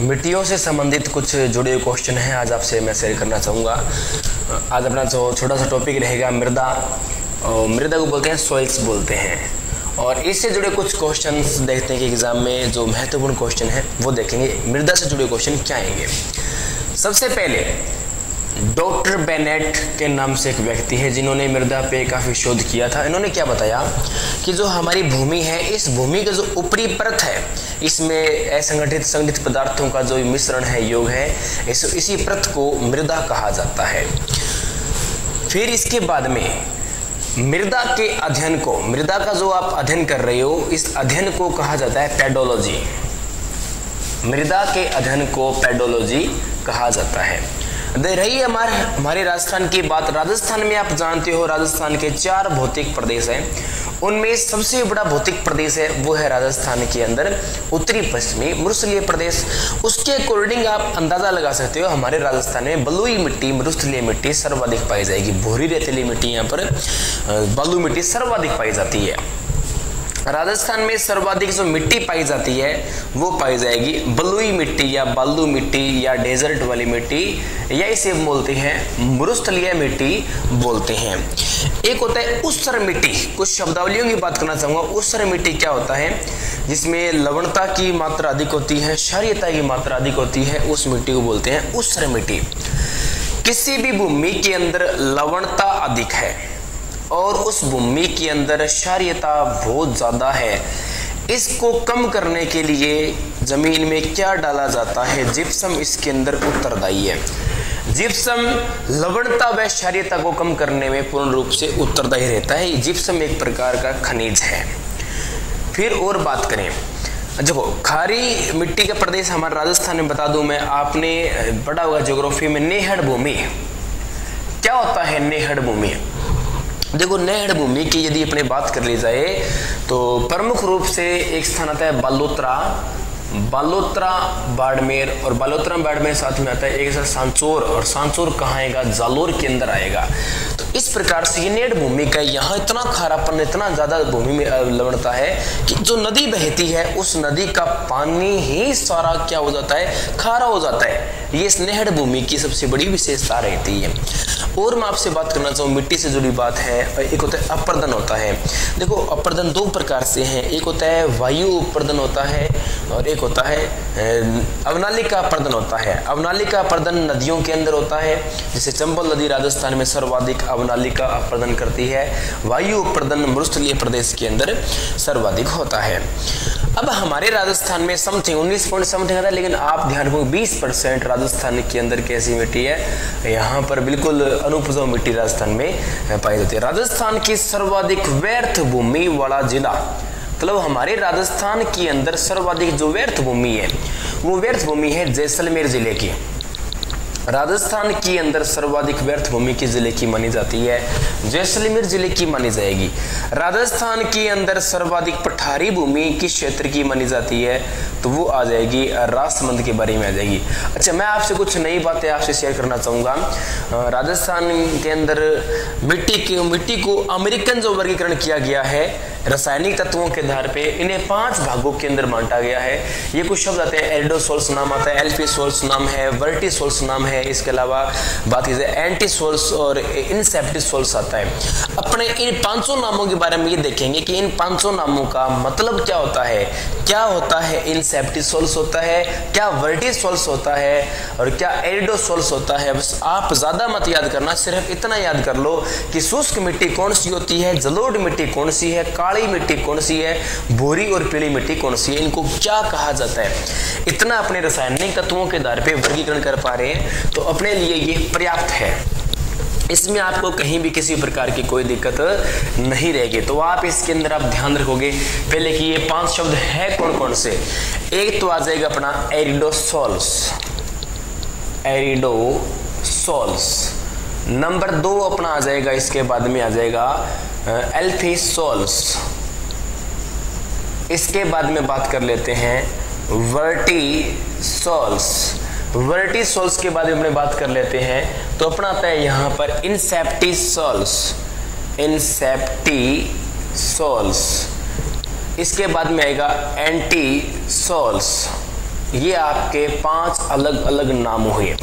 मिट्टियों से संबंधित कुछ जुड़े हुए क्वेश्चन हैं, आज आपसे मैं शेयर करना चाहूँगा। आज अपना जो छोटा सा टॉपिक रहेगा मृदा। और मृदा को बोलते हैं सॉइल्स बोलते हैं। और इससे जुड़े कुछ क्वेश्चन देखते हैं कि एग्ज़ाम में जो महत्वपूर्ण क्वेश्चन है, वो देखेंगे। मृदा से जुड़े क्वेश्चन क्या आएँगे? सबसे पहले डॉक्टर बेनेट के नाम से एक व्यक्ति है जिन्होंने मृदा पे काफ़ी शोध किया था। इन्होंने क्या बताया कि जो हमारी भूमि है, इस भूमि का जो ऊपरी परत है, इसमें असंगठित, संगठित पदार्थों का जो मिश्रण है, योग है, इस, इसी परत को मृदा कहा जाता है। फिर इसके बाद में मृदा के अध्ययन को, मृदा का जो आप अध्ययन कर रहे हो, इस अध्ययन को कहा जाता है पेडोलॉजी। मृदा के अध्ययन को पेडोलॉजी कहा जाता है। रही हमारे हमारे राजस्थान की बात। राजस्थान में आप जानते हो, राजस्थान के चार भौतिक प्रदेश हैं। उनमें सबसे बड़ा भौतिक प्रदेश है, वो है राजस्थान के अंदर। उत्तरी पश्चिमी मरुस्थलीय प्रदेश। उसके अकॉर्डिंग आप अंदाज़ा लगा सकते हो, हमारे राजस्थान में बलुई मिट्टी मरुस्थलीय मिट्टी सर्वाधिक पाई जाएगी। भूरी रेतीली मिट्टी यहाँ पर बालू मिट्टी सर्वाधिक पाई जाती है। राजस्थान में सर्वाधिक जो मिट्टी पाई जाती है, वो पाई जाएगी बलुई मिट्टी या बालू मिट्टी या डेजर्ट वाली मिट्टी, या इसे बोलते हैं मरुस्थलीय मिट्टी बोलते हैं। एक होता है उसर मिट्टी। कुछ शब्दावलियों की बात करना चाहूँगा। उसर मिट्टी क्या होता है? जिसमें लवणता की मात्रा अधिक होती है, क्षारियता की मात्रा अधिक होती है, उस मिट्टी को बोलते हैं उसर मिट्टी। किसी भी भूमि के अंदर लवणता अधिक है। और उस भूमि के अंदर क्षारियता बहुत ज़्यादा है। इसको कम करने के लिए ज़मीन में क्या डाला जाता है? जिप्सम इसके अंदर उत्तरदायी है। जिप्सम लवणता व क्षारियता को कम करने में पूर्ण रूप से उत्तरदायी रहता है। जिप्सम एक प्रकार का खनिज है। फिर और बात करें। देखो, खारी मिट्टी का प्रदेश हमारे राजस्थान में बता दूँ मैं, आपने पढ़ा होगा ज्योग्राफी में नेहड़ भूमि। क्या होता है नेहड़ भूमि? देखो नैण भूमि की यदि अपने बात कर ली जाए तो प्रमुख रूप से एक स्थान आता है बालोत्रा। बालोत्रा, बाड़मेर, और बालोत्रा, बाड़मेर साथ में आता है, एक सांचोर, और सांचोर कहाँ आएगा? जालोर के अंदर आएगा। इस प्रकार से ये नेट भूमि का यहाँ इतना खारापन, इतना ज़्यादा भूमि में लवणता है कि जो नदी बहती है, उस नदी का पानी ही सारा क्या हो जाता है? खारा हो जाता है। ये स्नेहड़ भूमि की सबसे बड़ी विशेषता रहती है। और मैं आपसे बात करना चाहूँ, मिट्टी से जुड़ी बात है, एक होता है अपर्दन होता है। देखो, अपर्दन दो प्रकार से हैं। एक होता है वायु अपर्दन होता है और एक होता है अवनाली का अपर्दन होता है। अवनाली का अपर्दन नदियों के अंदर होता है, जैसे चंबल नदी राजस्थान में सर्वाधिक अवनालिका अपर्दन करती है। वायु अपर्दन मरुस्थलीय प्रदेश के अंदर सर्वाधिक होता है। अब हमारे राजस्थान में समथिंग उन्नीस पॉइंट समथिंग आता है, लेकिन आप ध्यान रखो, बीस परसेंट राजस्थान के अंदर कैसी मिट्टी है? यहाँ पर बिल्कुल अनुपजाऊ मिट्टी राजस्थान में पाई जाती है। राजस्थान की सर्वाधिक व्यर्थ भूमि वाला जिला मतलब हमारे राजस्थान के अंदर सर्वाधिक जो व्यर्थ भूमि है, वो व्यर्थ भूमि है जैसलमेर ज़िले की। राजस्थान के अंदर सर्वाधिक व्यर्थ भूमि की ज़िले की मानी जाती है, जैसलमेर ज़िले की मानी जाएगी। राजस्थान के अंदर सर्वाधिक पठारी भूमि किस क्षेत्र की मानी जाती है तो वो आ जाएगी, राजसमंद के बारे में आ जाएगी। अच्छा मैं आपसे कुछ नई बातें आपसे शेयर करना चाहूँगा। राजस्थान के अंदर मिट्टी की, मिट्टी को अमेरिकन जो वर्गीकरण किया गया है, रासायनिक तत्वों के आधार पे इन्हें पाँच भागों के अंदर बांटा गया है। ये कुछ शब्द आते हैं, एल्डोसोल्स नाम आता है, एल्फीसोल्स नाम है, वर्टिसोल्स नाम है इसके अलावा बात कीजिए एंटीसोल्स और इनसेप्टिसोल्स आता है। अपने इन पाँचों नामों के बारे में ये देखेंगे कि इन पाँचों नामों का मतलब क्या होता है, क्या होता है इनसेप्टिसोल्स होता है, क्या वर्टिसोल्स होता है और क्या एरिडोसोल्स होता है। बस आप ज़्यादा मत याद करना, सिर्फ़ इतना याद कर लो कि शुष्क मिट्टी कौन सी होती है जलोड़ मिट्टी कौन सी है, काली मिट्टी कौन सी है, भूरी और पीली मिट्टी कौन सी है, इनको क्या कहा जाता है। इतना अपने रासायनिक तत्वों के आधार पे वर्गीकरण कर पा रहे हैं। तो अपने लिए ये पर्याप्त है। इसमें आपको कहीं भी किसी प्रकार की कोई दिक्कत नहीं रहेगी। तो आप इसके अंदर आप ध्यान रखोगे, पहले कि ये पाँच शब्द है कौन कौन से? एक तो आ जाएगा अपना एरिडोसोल्स। एरिडोसोल्स। नंबर दो अपना आ जाएगा, इसके बाद में आ जाएगा एल्फीसोल्स इसके बाद में बात कर लेते हैं वर्टीसोल्स वर्टीसोल्स के बाद में बात कर लेते हैं। तो अपना आता है यहाँ पर इनसेप्टी सोल्स इनसेप्टी सोल्स इसके बाद में आएगा एंटी सोल्स ये आपके पाँच अलग अलग नाम हुए।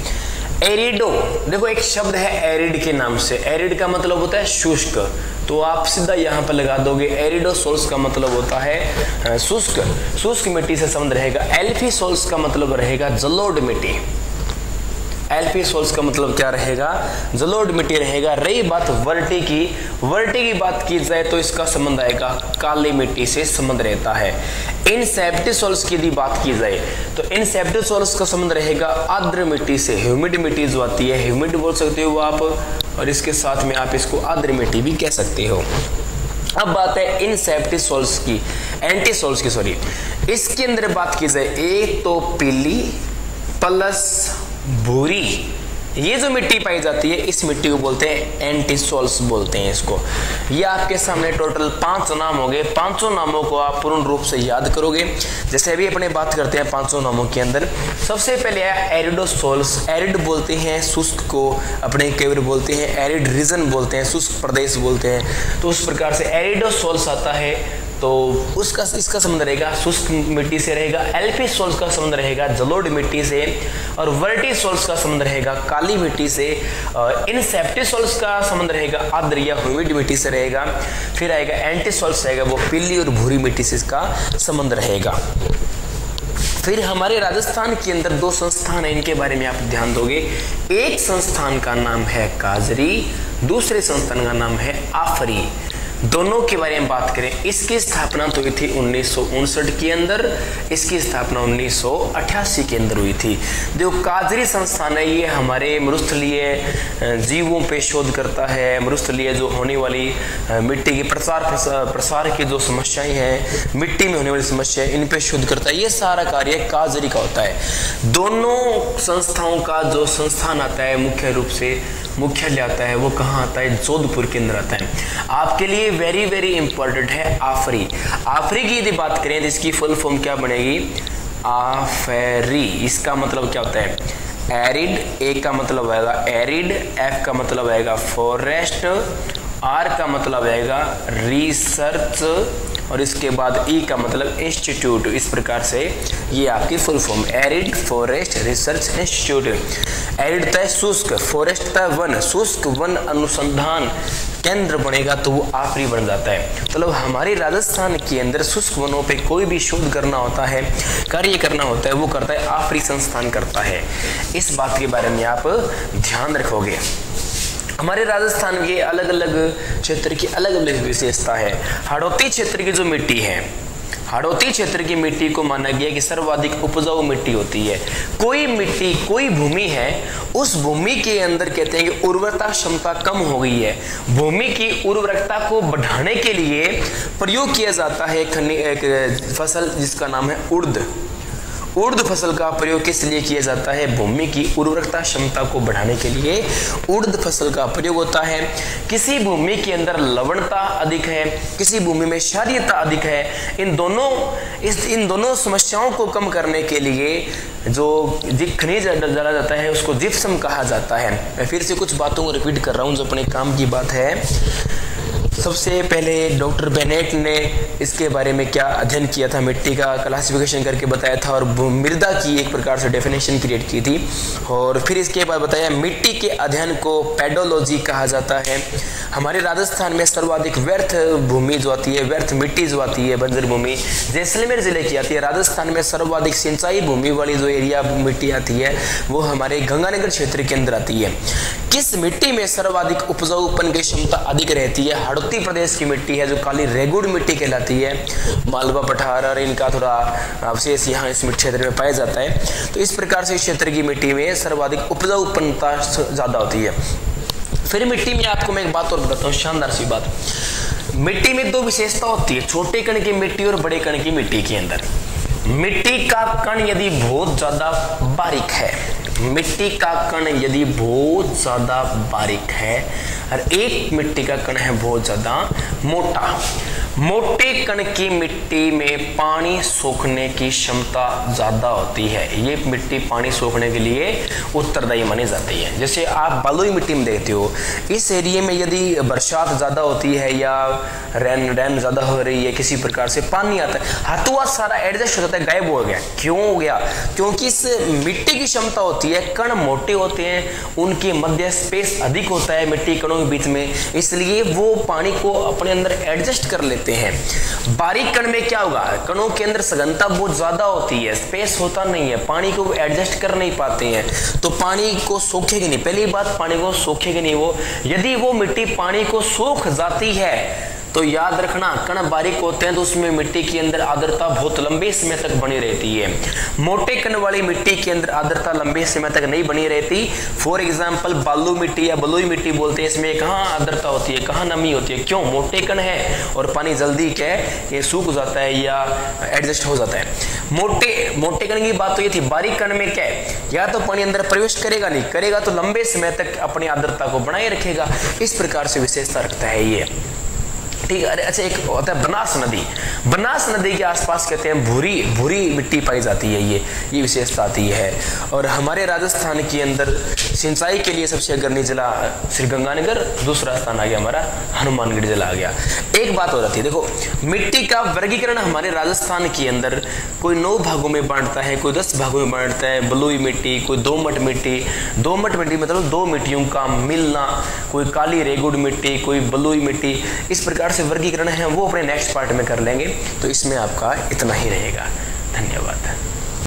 एरिडो देखो, एक शब्द है एरिड के नाम से। एरिड का मतलब होता है शुष्क। तो आप सीधा यहाँ पर लगा दोगे एरिडो सोल्स का मतलब होता है शुष्क। शुष्क मिट्टी से संबंध रहेगा। एल्फी सोल्स का मतलब रहेगा जलोड मिट्टी। एलपी सोल्स का मतलब क्या रहेगा? जलोड मिट्टी रहेगा। रही बात वर्टी की। वर्टी की बात की जाए तो इसका संबंध आएगा काली मिट्टी से संबंध रहता है। इन सेप्टिसोल्स की यदि बात की जाए तो इन सेप्टिसोल्स का संबंध रहेगा आर्द्र मिट्टी से। ह्यूमिड मिट्टी जो आती है ह्यूमिड बोल सकते हो आप, और इसके साथ में आप इसको आर्द्र मिट्टी भी कह सकते हो। अब बात है इन सेप्टिसोल्स की एंटीसोल्स की सॉरी इसके अंदर बात की जाए, एक तो पीली प्लस भूरी। ये जो मिट्टी पाई जाती है, इस मिट्टी को बोलते हैं एंटीसोल्स बोलते हैं इसको। ये आपके सामने टोटल पाँच नाम हो गए पाँचों नामों को आप पूर्ण रूप से याद करोगे। जैसे अभी अपने बात करते हैं पाँचों नामों के अंदर। सबसे पहले आया एरिडोसोल्स एरिड बोलते हैं शुष्क को, अपने केवल बोलते हैं एरिड रीजन बोलते हैं, शुष्क प्रदेश बोलते हैं। तो उस प्रकार से एरिडोसोल्स आता है। तो उसका, इसका संबंध रहेगा, शुष्क मिट्टी से रहेगा एल्फी सोल्स का संबंध रहेगा जलोड मिट्टी से, और वर्टी सोल्स का संबंध रहेगा, काली मिट्टी से इन सोल्स का संबंध रहेगा आद्र या ह्यूमिड मिट्टी से रहेगा, फिर आएगा एंटीसोल्स रहेगा, वो पीली और भूरी मिट्टी से इसका संबंध रहेगा। फिर हमारे राजस्थान के अंदर दो संस्थान है, इनके बारे में आप ध्यान दोगे। एक संस्थान का नाम है काजरी, दूसरे संस्थान का नाम है आफरी। दोनों के बारे में बात करें, इसकी स्थापना तो हुई थी उन्नीस सौ उनसठ के अंदर, इसकी स्थापना 1988 के अंदर हुई थी। जो काजरी संस्थान है, ये हमारे मरुस्थलीय जीवों पे शोध करता है। मरुस्थलीय जो होने वाली मिट्टी की प्रसार प्रसार की जो समस्याएँ हैं, मिट्टी में होने वाली समस्या इन पे शोध करता है। ये सारा कार्य काजरी का होता है। दोनों संस्थाओं का जो संस्थान आता है, मुख्य रूप से मुख्यालय आता है, वो कहाँ आता है? जोधपुर के अंदर आता है। आपके लिए वेरी वेरी इंपॉर्टेंट है आफरी। आफरी की यदि बात करें तो इसकी फुल फॉर्म क्या बनेगी? आफेरी। इसका मतलब क्या होता है? एरिड ए का मतलब आएगा एरिड एफ़ का मतलब आएगा फॉरेस्ट आर का मतलब आएगा रिसर्च और इसके बाद ई का मतलब इंस्टीट्यूट इस प्रकार से ये आपकी full form arid forest research institute arid तय शुष्क फॉरेस्ट तय वन। शुष्क वन अनुसंधान। केंद्र बनेगा तो वो आखिरी बन जाता है। मतलब हमारे राजस्थान के अंदर शुष्क वनों पे कोई भी शोध करना होता है, कार्य करना होता है, वो करता है, आखिरी संस्थान करता है। इस बात के बारे में आप ध्यान रखोगे। हमारे राजस्थान के अलग अलग क्षेत्र की अलग अलग विशेषता है। हड़ौती क्षेत्र की जो मिट्टी है हाड़ौती क्षेत्र की मिट्टी को माना गया कि सर्वाधिक उपजाऊ मिट्टी होती है। कोई मिट्टी, कोई भूमि है, उस भूमि के अंदर कहते हैं कि उर्वरता क्षमता कम हो गई है। भूमि की उर्वरकता को बढ़ाने के लिए प्रयोग किया जाता है फ़सल जिसका नाम है उर्द। उर्द फ़सल का प्रयोग किस लिए किया जाता है? भूमि की उर्वरकता क्षमता को बढ़ाने के लिए उर्द फ़सल का प्रयोग होता है। किसी भूमि के अंदर लवणता अधिक है, किसी भूमि में क्षारियता अधिक है, इन दोनों, इस, इन दोनों समस्याओं को कम करने के लिए जो खनिज डाला जाता है, उसको जिप्सम कहा जाता है। मैं फिर से कुछ बातों को रिपीट कर रहा हूँ जो अपने काम की बात है। सबसे पहले डॉक्टर बेनेट ने इसके बारे में क्या अध्ययन किया था? मिट्टी का क्लासिफिकेशन करके बताया था और मृदा की एक प्रकार से डेफिनेशन क्रिएट की थी। और फिर इसके बाद बताया, मिट्टी के अध्ययन को पेडोलॉजी कहा जाता है। हमारे राजस्थान में सर्वाधिक व्यर्थ भूमि जो आती है, व्यर्थ मिट्टी जो आती है, बंजर भूमि, जैसलमेर ज़िले की आती है। राजस्थान में सर्वाधिक सिंचाई भूमि वाली जो एरिया मिट्टी आती है, वो हमारे गंगानगर क्षेत्र के अंदर आती है। किस मिट्टी में सर्वाधिक उपजाऊपन की क्षमता अधिक रहती है? हड़ौती प्रदेश की मिट्टी है, जो काली रेगुड़ मिट्टी कहलाती है। मालवा, पठार और इनका थोड़ा अवशेष यहाँ इस क्षेत्र में पाया जाता है। तो इस प्रकार से इस क्षेत्र की मिट्टी में सर्वाधिक उपजाऊपनता ज़्यादा होती है। फिर मिट्टी में आपको मैं एक बात और बताता हूँ, शानदार सी बात। मिट्टी में दो विशेषता होती है, छोटे कण की मिट्टी और बड़े कण की मिट्टी के अंदर। मिट्टी का कण यदि बहुत ज़्यादा बारीक है, मिट्टी का कण यदि बहुत ज़्यादा बारीक है, और एक मिट्टी का कण है बहुत ज़्यादा मोटा मोटे कण की मिट्टी में पानी सोखने की क्षमता ज़्यादा होती है। ये मिट्टी पानी सोखने के लिए उत्तरदायी मानी जाती है। जैसे आप बलुई मिट्टी में देखते हो, इस एरिए में यदि बरसात ज़्यादा होती है या रैन रैन ज़्यादा हो रही है, किसी प्रकार से पानी आता है हाथों सारा एडजस्ट हो जाता है, गायब हो गया। क्यों हो गया? क्योंकि इस मिट्टी की क्षमता होती है, कण मोटे होते हैं, उनके मध्य स्पेस अधिक होता है मिट्टी कणों के बीच में, इसलिए वो पानी को अपने अंदर एडजस्ट कर लेते लेते हैं। बारीक कण में क्या होगा? कणों के अंदर सघनता बहुत ज़्यादा होती है स्पेस होता नहीं है, पानी को एडजस्ट कर नहीं पाते हैं। तो पानी को सोखेगी नहीं। पहली बात, पानी को सोखेगी नहीं। वो, यदि वो मिट्टी पानी को सोख जाती है तो याद रखना कण बारीक होते हैं तो उसमें मिट्टी के अंदर आर्द्रता बहुत लंबे समय तक बनी रहती है। मोटे कण वाली मिट्टी के अंदर आर्द्रता लंबे समय तक नहीं बनी रहती। फॉर एग्ज़ाम्पल बालू मिट्टी या बलुई मिट्टी बोलते हैं, इसमें कहाँ आर्द्रता होती है, कहाँ नमी होती है, क्यों? मोटे कण है और पानी जल्दी क्या है, ये सूख जाता है या एडजस्ट हो जाता है। मोटे मोटे कण की बात तो ये थी, बारीक कण में क्या है, या तो पानी अंदर प्रवेश करेगा नहीं, करेगा तो लंबे समय तक अपनी आर्द्रता को बनाए रखेगा। इस प्रकार से विशेषता रखता है ये। ठीक है अरे अच्छा एक होता है बनास नदी। बनास नदी के आसपास कहते हैं भूरी भूरी मिट्टी पाई जाती है ये ये विशेषता आती है। और हमारे राजस्थान के अंदर सिंचाई के लिए सबसे अग्रणी जिला श्री गंगानगर, दूसरा स्थान आ गया हमारा हनुमानगढ़ जिला आ गया। एक बात हो जाती है, देखो, मिट्टी का वर्गीकरण हमारे राजस्थान के अंदर कोई नौ भागों में बांटता है, कोई दस भागों में बांटता है, बलुई मिट्टी, कोई दोमट मिट्टी दोमट मिट्टी मतलब दो मिट्टियों का मिलना, कोई काली रेगुड़ मिट्टी, कोई बलुई मिट्टी, इस प्रकार से वर्गीकरण है, वो अपने नेक्स्ट पार्ट में कर लेंगे तो इसमें आपका इतना ही रहेगा। धन्यवाद।